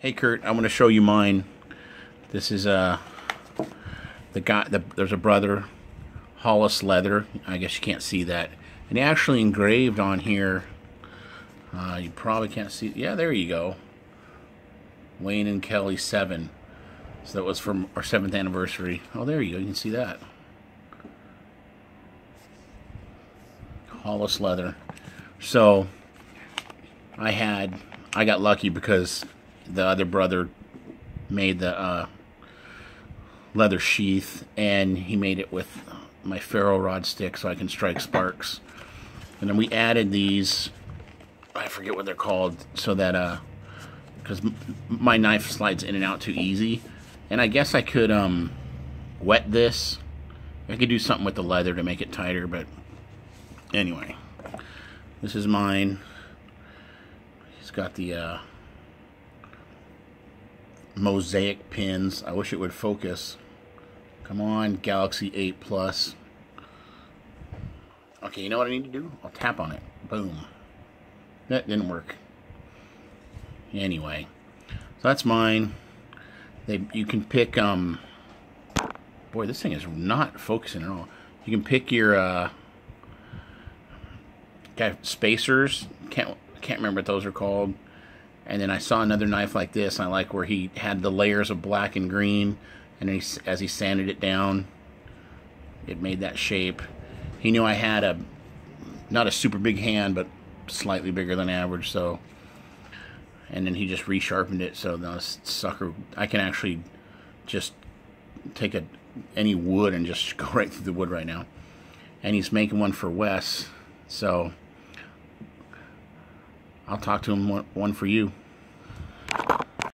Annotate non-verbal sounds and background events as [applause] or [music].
Hey Kurt, I want to show you mine. This is uh the guy. The, there's a brother, Hollis Leather. I guess you can't see that, and he actually engraved on here. Uh, you probably can't see. Yeah, there you go. Wayne and Kelly seven. So that was from our seventh anniversary. Oh, there you go. You can see that. Hollis Leather. So I had I got lucky because the other brother made the uh, leather sheath, and he made it with my ferro rod stick so I can strike sparks. And then we added these, I forget what they're called, so that, uh, because my knife slides in and out too easy. And I guess I could, um, wet this. I could do something with the leather to make it tighter, but anyway. This is mine. He's got the, uh, mosaic pins. I wish it would focus. Come on, Galaxy 8 Plus. Okay, you know what I need to do? I'll tap on it. Boom. That didn't work. Anyway, so that's mine. They you can pick um. Boy, this thing is not focusing at all. You can pick your uh. Spacers. Can't can't remember what those are called. And then I saw another knife like this. I like where he had the layers of black and green and he, as he sanded it down, it made that shape. He knew I had a not a super big hand, but slightly bigger than average. So, and then he just resharpened it. So this sucker, I can actually just take a any wood and just [laughs] go right through the wood right now. And he's making one for Wes. So I'll talk to him one, for you.